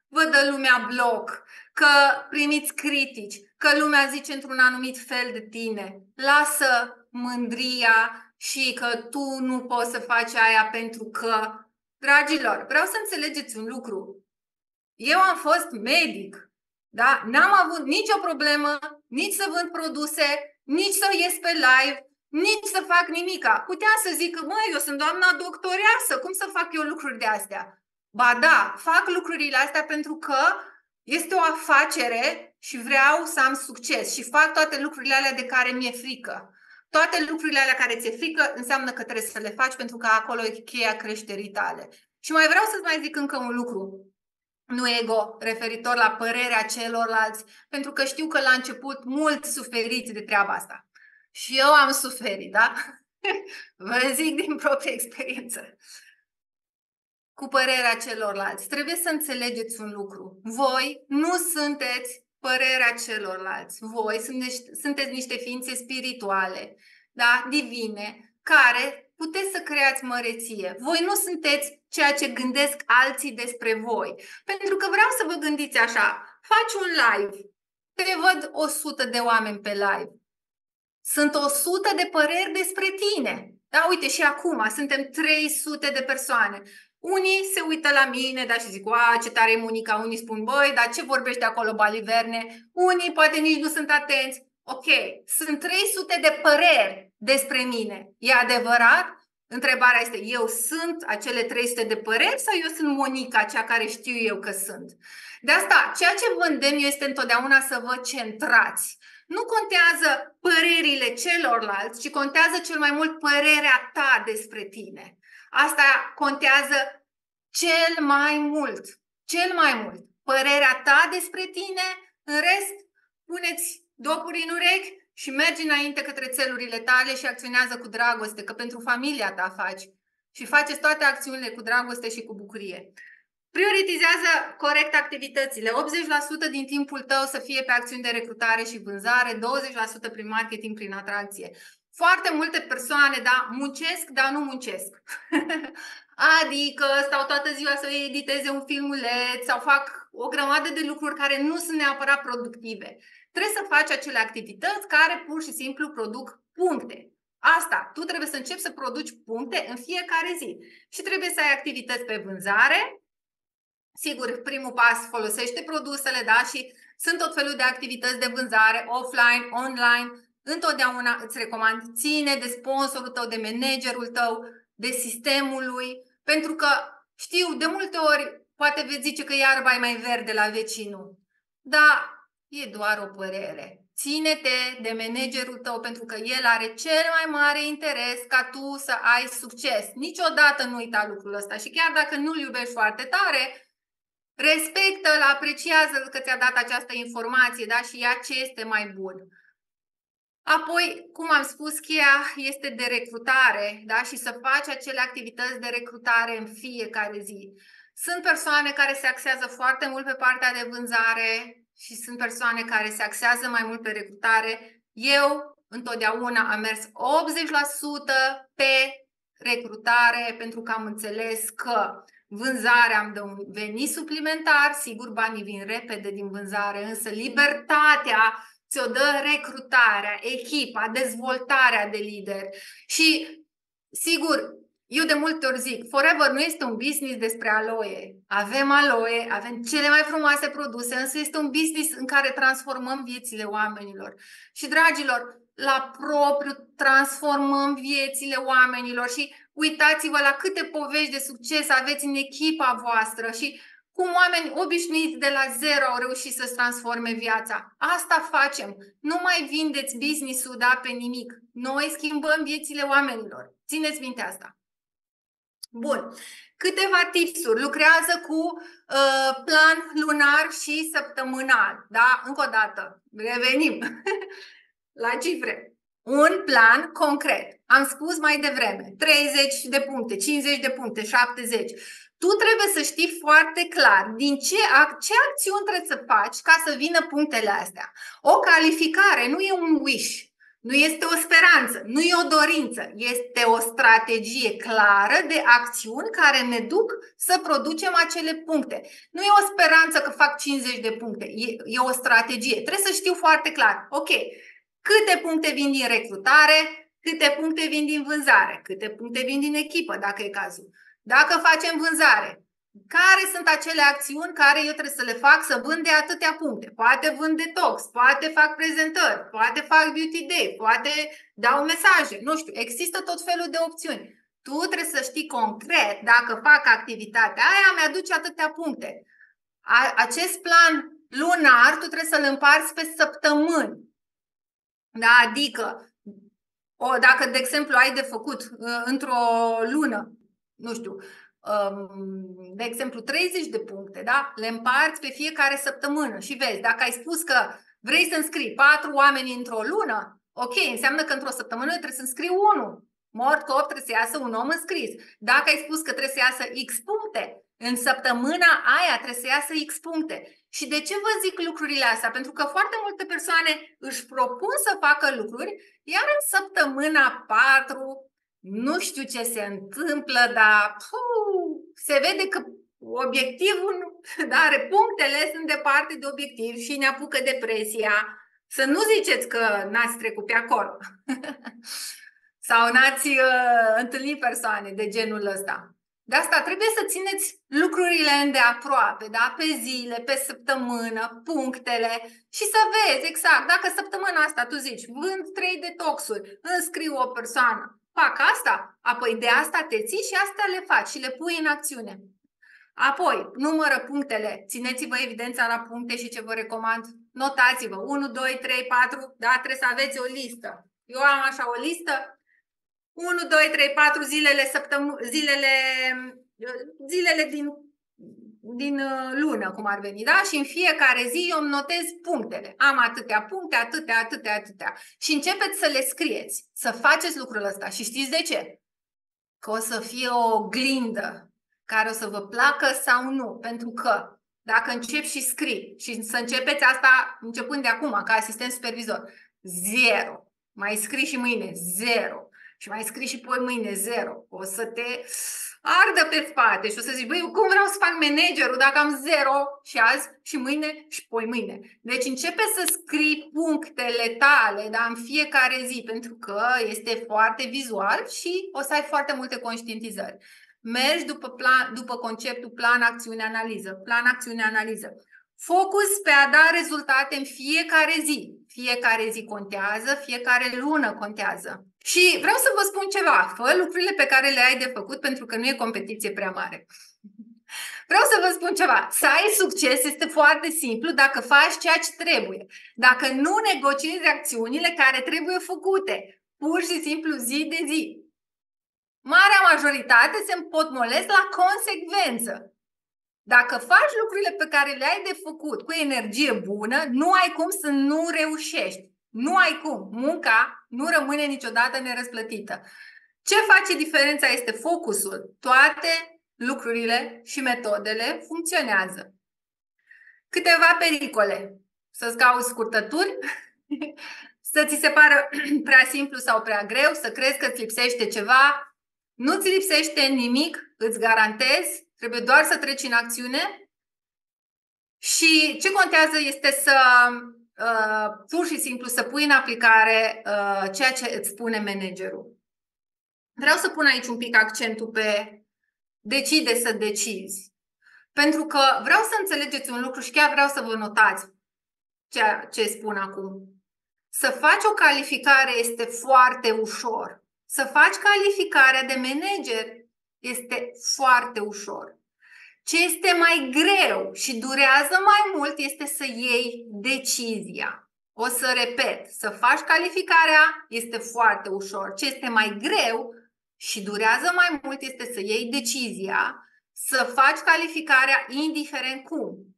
A: vă dă lumea bloc, că primiți critici, că lumea zice într-un anumit fel de tine. Lasă mândria și că tu nu poți să faci aia pentru că... Dragilor, vreau să înțelegeți un lucru. Eu am fost medic da? N-am avut nicio problemă nici să vând produse, nici să ies pe live, nici să fac nimica. Puteam să zic că, măi, eu sunt doamna doctoreasă, cum să fac eu lucruri de astea? Ba da, fac lucrurile astea pentru că este o afacere și vreau să am succes și fac toate lucrurile alea de care mi-e frică. Toate lucrurile alea care ți-e frică înseamnă că trebuie să le faci pentru că acolo e cheia creșterii tale. Și mai vreau să-ți mai zic încă un lucru nu ego, referitor la părerea celorlalți, pentru că știu că la început mulți suferiți de treaba asta. Și eu am suferit, da? Vă zic din proprie experiență. cu părerea celorlalți. Trebuie să înțelegeți un lucru. Voi nu sunteți părerea celorlalți. Voi sunteți niște ființe spirituale, da? divine, care puteți să creați măreție. Voi nu sunteți ceea ce gândesc alții despre voi. Pentru că vreau să vă gândiți așa, faci un live, te văd 100 de oameni pe live. Sunt 100 de păreri despre tine. Da, uite, și acum suntem 300 de persoane. Unii se uită la mine, da, și zic, a, ce tare e Monica, unii spun, băi, dar ce vorbește acolo Baliverne? Unii poate nici nu sunt atenți. Ok, sunt 300 de păreri despre mine. E adevărat? Întrebarea este, eu sunt acele 300 de păreri sau eu sunt Monica, cea care știu eu că sunt? De asta, ceea ce vă îndemn este întotdeauna să vă centrați. Nu contează părerile celorlalți, ci contează cel mai mult părerea ta despre tine. Asta contează cel mai mult. Cel mai mult. Părerea ta despre tine, în rest, puneți dopuri în urechi și mergi înainte către țelurile tale și acționează cu dragoste, că pentru familia ta faci. Și faceți toate acțiunile cu dragoste și cu bucurie. Prioritizează corect activitățile. 80% din timpul tău să fie pe acțiuni de recrutare și vânzare, 20% prin marketing, prin atracție. Foarte multe persoane, da, muncesc, dar nu muncesc. adică stau toată ziua să editeze un filmuleț sau fac o grămadă de lucruri care nu sunt neapărat productive. Trebuie să faci acele activități care pur și simplu produc puncte. Asta, tu trebuie să începi să produci puncte în fiecare zi. Și trebuie să ai activități pe vânzare. Sigur, primul pas folosește produsele, da? Și sunt tot felul de activități de vânzare, offline, online, întotdeauna îți recomand, ține de sponsorul tău, de managerul tău, de sistemul lui, pentru că știu, de multe ori poate veți zice că iarba e mai verde la vecinul, dar e doar o părere. Ține-te de managerul tău pentru că el are cel mai mare interes ca tu să ai succes. Niciodată nu uita lucrul ăsta și chiar dacă nu-l iubești foarte tare, respectă-l, apreciază că ți-a dat această informație da? și ia ce este mai bun. Apoi, cum am spus, cheia este de recrutare da? și să faci acele activități de recrutare în fiecare zi. Sunt persoane care se axează foarte mult pe partea de vânzare și sunt persoane care se axează mai mult pe recrutare. Eu întotdeauna am mers 80% pe recrutare pentru că am înțeles că vânzarea îmi dă un venit suplimentar, sigur banii vin repede din vânzare, însă libertatea ți-o dă recrutarea, echipa, dezvoltarea de lider. Și, sigur, eu de multe ori zic, Forever nu este un business despre aloe. Avem aloe, avem cele mai frumoase produse, însă este un business în care transformăm viețile oamenilor. Și, dragilor, la propriu transformăm viețile oamenilor și uitați-vă la câte povești de succes aveți în echipa voastră și cum oameni obișnuiți de la zero au reușit să-ți transforme viața. Asta facem. Nu mai vindeți business-ul da, pe nimic. Noi schimbăm viețile oamenilor. Țineți minte asta. Bun. Câteva tipsuri. Lucrează cu uh, plan lunar și săptămânal. Da? Încă o dată. Revenim la cifre. Un plan concret. Am spus mai devreme. 30 de puncte, 50 de puncte, 70 tu trebuie să știi foarte clar din ce, ce acțiuni trebuie să faci ca să vină punctele astea. O calificare nu e un wish, nu este o speranță, nu e o dorință, este o strategie clară de acțiuni care ne duc să producem acele puncte. Nu e o speranță că fac 50 de puncte, e, e o strategie. Trebuie să știu foarte clar, ok, câte puncte vin din recrutare, câte puncte vin din vânzare, câte puncte vin din echipă, dacă e cazul dacă facem vânzare, care sunt acele acțiuni care eu trebuie să le fac să vând de atâtea puncte? Poate vând detox, poate fac prezentări, poate fac beauty day, poate dau mesaje, nu știu, există tot felul de opțiuni. Tu trebuie să știi concret dacă fac activitatea aia, mi-aduce atâtea puncte. A, acest plan lunar tu trebuie să-l împarți pe săptămâni. Da? Adică, o, dacă, de exemplu, ai de făcut uh, într-o lună nu știu, um, de exemplu, 30 de puncte, da? le împarți pe fiecare săptămână și vezi, dacă ai spus că vrei să înscrii patru oameni într-o lună, ok, înseamnă că într-o săptămână trebuie să înscrii unul. Mort 8 trebuie să iasă un om înscris. Dacă ai spus că trebuie să iasă X puncte, în săptămâna aia trebuie să iasă X puncte. Și de ce vă zic lucrurile astea? Pentru că foarte multe persoane își propun să facă lucruri, iar în săptămâna 4 nu știu ce se întâmplă, dar puu, se vede că obiectivul, da, punctele sunt departe de obiectiv și ne apucă depresia. Să nu ziceți că n-ați trecut pe acolo. Sau n-ați uh, întâlnit persoane de genul ăsta. De asta trebuie să țineți lucrurile îndeaproape, da? pe zile, pe săptămână, punctele și să vezi exact, dacă săptămâna asta tu zici, vând trei detoxuri, înscriu o persoană, fac asta, apoi de asta te ții și asta le faci și le pui în acțiune. Apoi, numără punctele, țineți-vă evidența la puncte și ce vă recomand, notați-vă, 1, 2, 3, 4, da, trebuie să aveți o listă. Eu am așa o listă, 1, 2, 3, 4 zilele, săptămâ- zilele, zilele din, din uh, lună, cum ar veni, da? Și în fiecare zi eu îmi notez punctele. Am atâtea puncte, atâtea, atâtea, atâtea. Și începeți să le scrieți, să faceți lucrul ăsta. Și știți de ce? Că o să fie o glindă care o să vă placă sau nu. Pentru că dacă încep și scrii și să începeți asta începând de acum, ca asistent supervizor, zero. Mai scrii și mâine, zero și mai scrii și poi mâine zero, o să te ardă pe spate și o să zici, băi, cum vreau să fac managerul dacă am zero și azi și mâine și poi mâine. Deci începe să scrii punctele tale da, în fiecare zi, pentru că este foarte vizual și o să ai foarte multe conștientizări. Mergi după, plan, după conceptul plan, acțiune, analiză. Plan, acțiune, analiză. Focus pe a da rezultate în fiecare zi. Fiecare zi contează, fiecare lună contează. Și vreau să vă spun ceva, fă lucrurile pe care le ai de făcut pentru că nu e competiție prea mare. Vreau să vă spun ceva. Să ai succes este foarte simplu dacă faci ceea ce trebuie. Dacă nu negociezi acțiunile care trebuie făcute, pur și simplu zi de zi. Marea majoritate se împotmolesc la consecvență. Dacă faci lucrurile pe care le ai de făcut cu energie bună, nu ai cum să nu reușești. Nu ai cum. Munca nu rămâne niciodată nerăsplătită. Ce face diferența este focusul. Toate lucrurile și metodele funcționează. Câteva pericole. Să-ți cauți scurtături, să ți se pară prea simplu sau prea greu, să crezi că îți lipsește ceva. Nu ți lipsește nimic, îți garantez, trebuie doar să treci în acțiune. Și ce contează este să uh, pur și simplu să pui în aplicare uh, ceea ce îți spune managerul. Vreau să pun aici un pic accentul pe decide să decizi. Pentru că vreau să înțelegeți un lucru și chiar vreau să vă notați ceea ce spun acum. Să faci o calificare este foarte ușor. Să faci calificarea de manager este foarte ușor. Ce este mai greu și durează mai mult este să iei decizia. O să repet, să faci calificarea este foarte ușor. Ce este mai greu și durează mai mult este să iei decizia, să faci calificarea indiferent cum.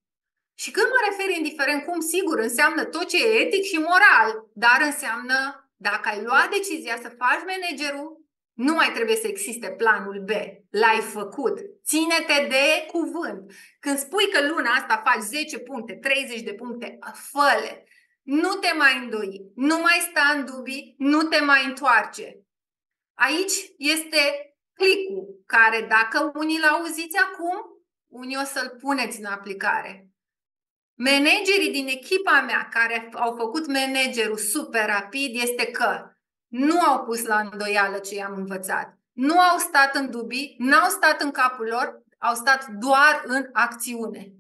A: Și când mă refer indiferent cum, sigur, înseamnă tot ce e etic și moral, dar înseamnă dacă ai luat decizia să faci managerul, nu mai trebuie să existe planul B. L-ai făcut. Ține-te de cuvânt. Când spui că luna asta faci 10 puncte, 30 de puncte, fă Nu te mai îndoi. Nu mai sta în dubii. Nu te mai întoarce. Aici este clicul care, dacă unii l-auziți acum, unii o să-l puneți în aplicare. Managerii din echipa mea care au făcut managerul super rapid este că nu au pus la îndoială ce i-am învățat. Nu au stat în dubii, n-au stat în capul lor, au stat doar în acțiune.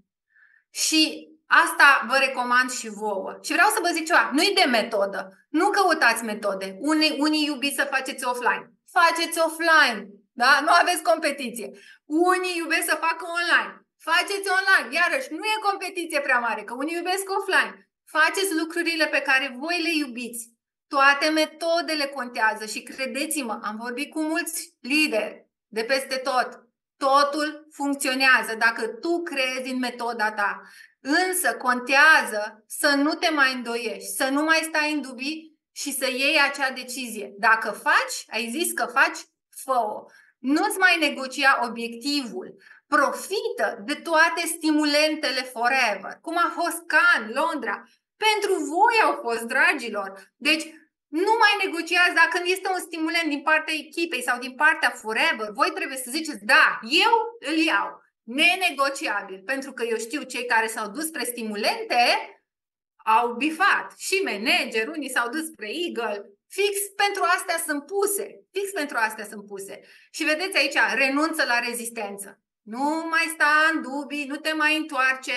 A: Și asta vă recomand și vouă. Și vreau să vă zic ceva, nu-i de metodă. Nu căutați metode. Unii, unii iubiți să faceți offline. Faceți offline. Da? Nu aveți competiție. Unii iubesc să facă online. Faceți online. Iarăși, nu e competiție prea mare, că unii iubesc offline. Faceți lucrurile pe care voi le iubiți. Toate metodele contează și credeți-mă, am vorbit cu mulți lideri de peste tot. Totul funcționează dacă tu crezi în metoda ta. Însă contează să nu te mai îndoiești, să nu mai stai în dubii și să iei acea decizie. Dacă faci, ai zis că faci, fă-o. Nu-ți mai negocia obiectivul. Profită de toate stimulentele forever, cum a fost Cannes, Londra. Pentru voi au fost, dragilor. Deci, nu mai negociați dacă este un stimulent din partea echipei sau din partea Forever. Voi trebuie să ziceți, da, eu îl iau. Nenegociabil. Pentru că eu știu cei care s-au dus spre stimulente au bifat. Și manageri, unii s-au dus spre Eagle. Fix pentru astea sunt puse. Fix pentru astea sunt puse. Și vedeți aici, renunță la rezistență. Nu mai sta în dubii, nu te mai întoarce.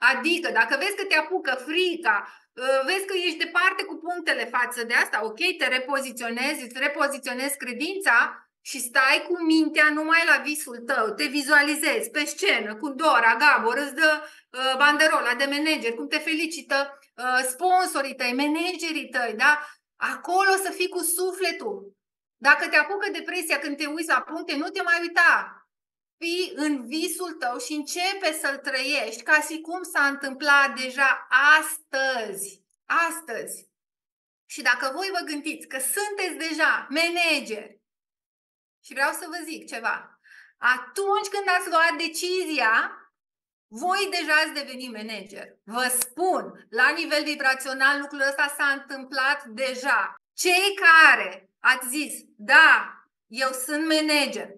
A: Adică, dacă vezi că te apucă frica, ă, vezi că ești departe cu punctele față de asta, ok, te repoziționezi, îți repoziționezi credința și stai cu mintea numai la visul tău, te vizualizezi pe scenă cu Dora, Gabor, îți dă uh, banderola de manager, cum te felicită uh, sponsorii tăi, managerii tăi, da? Acolo să fii cu sufletul. Dacă te apucă depresia când te uiți la puncte, nu te mai uita. Fii în visul tău și începe să-l trăiești ca și cum s-a întâmplat deja astăzi. Astăzi. Și dacă voi vă gândiți că sunteți deja manageri, și vreau să vă zic ceva. Atunci când ați luat decizia, voi deja ați devenit manager. Vă spun, la nivel vibrațional lucrul ăsta s-a întâmplat deja. Cei care ați zis, da, eu sunt manager,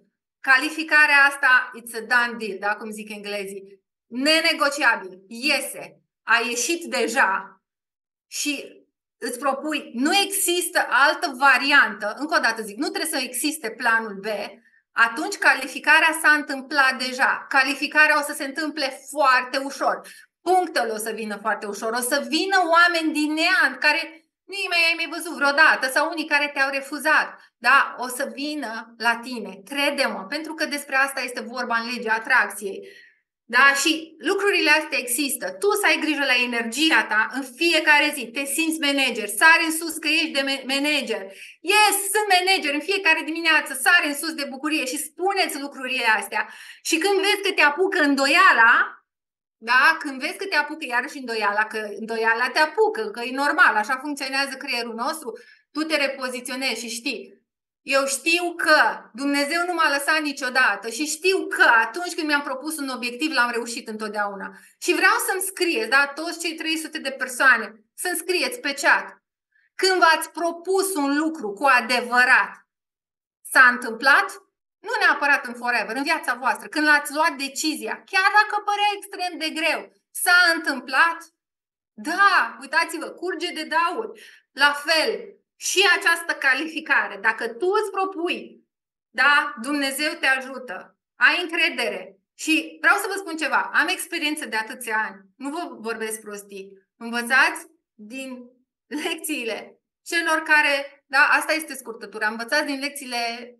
A: calificarea asta, it's a done deal, da, cum zic englezii, nenegociabil, iese, a ieșit deja și îți propui, nu există altă variantă, încă o dată zic, nu trebuie să existe planul B, atunci calificarea s-a întâmplat deja. Calificarea o să se întâmple foarte ușor. Punctele o să vină foarte ușor. O să vină oameni din neant care nimeni ai mai văzut vreodată sau unii care te-au refuzat. Da, o să vină la tine. Crede-mă, pentru că despre asta este vorba în legea atracției. Da? Și lucrurile astea există. Tu să ai grijă la energia ta în fiecare zi. Te simți manager. Sari în sus că ești de manager. Yes, sunt manager. În fiecare dimineață sari în sus de bucurie și spuneți lucrurile astea. Și când vezi că te apucă îndoiala, da? Când vezi că te apucă iarăși îndoiala, că îndoiala te apucă, că e normal, așa funcționează creierul nostru, tu te repoziționezi și știi, eu știu că Dumnezeu nu m-a lăsat niciodată și știu că atunci când mi-am propus un obiectiv, l-am reușit întotdeauna. Și vreau să-mi scrieți, da, toți cei 300 de persoane, să-mi scrieți pe chat. Când v-ați propus un lucru cu adevărat, s-a întâmplat? Nu neapărat în forever, în viața voastră, când l-ați luat decizia, chiar dacă părea extrem de greu, s-a întâmplat? Da, uitați-vă, curge de dauri. La fel, și această calificare. Dacă tu îți propui, da, Dumnezeu te ajută, ai încredere. Și vreau să vă spun ceva, am experiență de atâția ani, nu vă vorbesc prostii. Învățați din lecțiile celor care, da, asta este scurtătura, învățați din lecțiile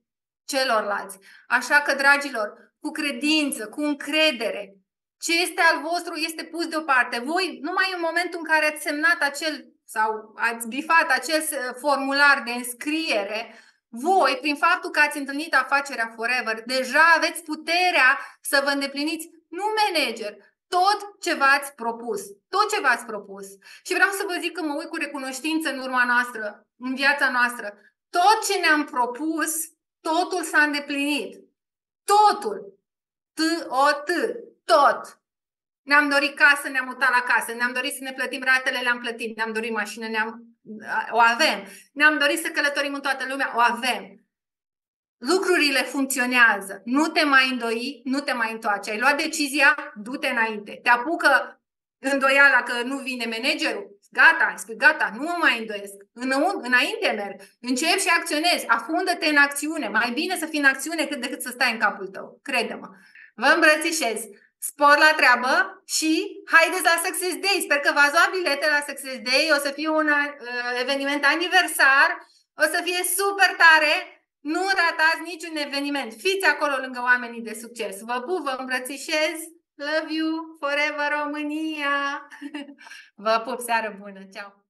A: celorlalți. Așa că, dragilor, cu credință, cu încredere, ce este al vostru este pus deoparte. Voi, numai în momentul în care ați semnat acel sau ați bifat acest uh, formular de înscriere, voi, prin faptul că ați întâlnit afacerea Forever, deja aveți puterea să vă îndepliniți, nu manager, tot ce v-ați propus. Tot ce v-ați propus. Și vreau să vă zic că mă uit cu recunoștință în urma noastră, în viața noastră. Tot ce ne-am propus, totul s-a îndeplinit. Totul. T-O-T. Tot. Ne-am dorit casă, ne-am mutat la casă, ne-am dorit să ne plătim ratele, le-am plătit, ne-am dorit mașină, ne-am, o avem. Ne-am dorit să călătorim în toată lumea, o avem. Lucrurile funcționează. Nu te mai îndoi, nu te mai întoarce. Ai luat decizia, du-te înainte. Te apucă îndoiala că nu vine managerul, gata, spui gata, nu mă mai îndoiesc. Înăunt, înainte merg. Încep și acționezi. Afundă-te în acțiune. Mai bine să fii în acțiune decât să stai în capul tău. Crede-mă. Vă îmbrățișez spor la treabă și haideți la Success Day. Sper că v-ați luat bilete la Success Day. O să fie un uh, eveniment aniversar. O să fie super tare. Nu ratați niciun eveniment. Fiți acolo lângă oamenii de succes. Vă pup, vă îmbrățișez. Love you forever România! Vă pup, seară bună! Ceau!